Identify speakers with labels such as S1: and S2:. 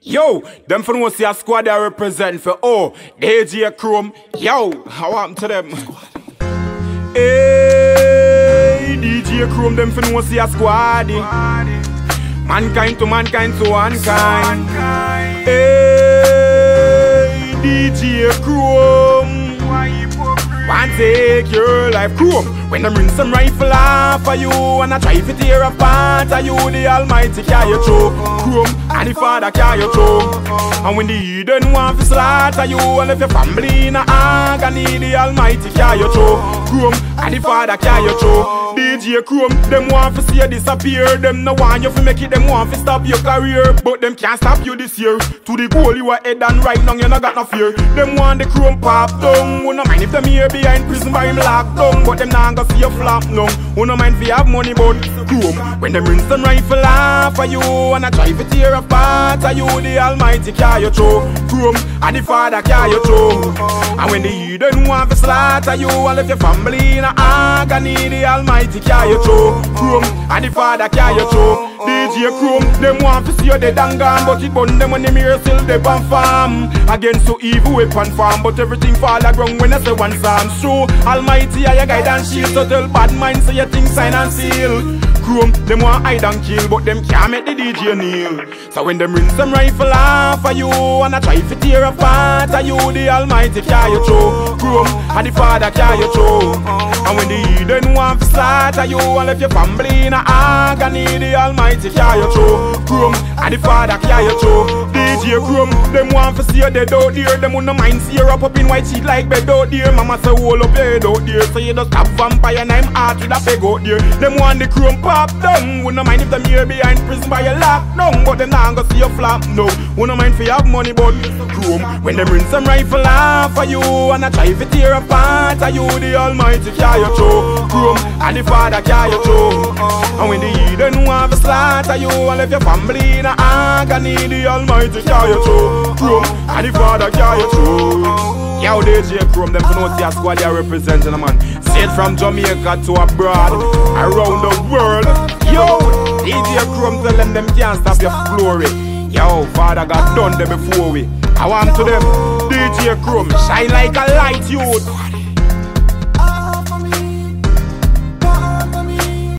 S1: Yo, them for no see a squad I represent for oh, DJ Chrome. Yo, how happened to them? Hey, DJ Chrome, them for no see a squad. Mankind to mankind to mankind. Hey, DJ Chrome. Want take your life chrome When them ring some rifle off of you And I try to tear apart of you The Almighty carry you through. Chrome and the Father carry you through. And when the heathen want to slaughter you And if your family in a agony The Almighty carry you through. Chrome and the Father carry you through. DJ Chrome, them want to see you disappear. Them no want you to make it, them want to stop your career. But them can't stop you this year. To the goal you are head and right now you no got no fear. Them want the Chrome pop down. Who no mind if them here behind prison by him locked down. But them not gonna see you flop no Who no mind you have money but Chrome When them rinse them rifle off of you And I try to tear apart of you The Almighty carry you through Chrome and the Father carry you through And when the heathen want to slaughter you And if your family in a agony The Almighty carry you through Chrome and the Father carry you through DJ Chrome, them want to see you dead and gone But it burn them when them here still dead and farm. Against so evil weapon farm But everything fall ground when I say one psalm. So Almighty are your guide and shield. So tell bad mind say your thing sign and seal. Chrome, them want hide and kill But them can't make the DJ kneel. So when them rinse them rifle off of you And I try to tear apart of you The Almighty carry you through Chrome, and the Father carry you through And when the heathen want to slaughter you And left your family in a agony The Almighty carry you through Chrome, and the Father carry you through. DJ Chrome, them want to see you dead out there. Them wouldn't mind see you wrap up in white sheet like bed out there. Mama say hold up your head out there. So you just have vampire and I'm hard with a peg out there. Them want the Chrome pop down Wouldn't mind if them here behind prison by your lock down But them not gonna see you flap no. Wouldn't mind if you have money but Chrome. When them rinse some rifle off for you And I try to tear apart of you The Almighty carry you through Chrome and the Father carry you through. And when the want to slaughter you And left your family in a agony The Almighty carry you through Chrome and the Father carry you through Yo, DJ Chrome, them for know see a squad they are representing, man. Straight from Jamaica to abroad, around the world. Yo, DJ Chrome tell them them can't stop your glory. Yo, Father God done them before we. I want to them, DJ Chrome, shine like a light, youth.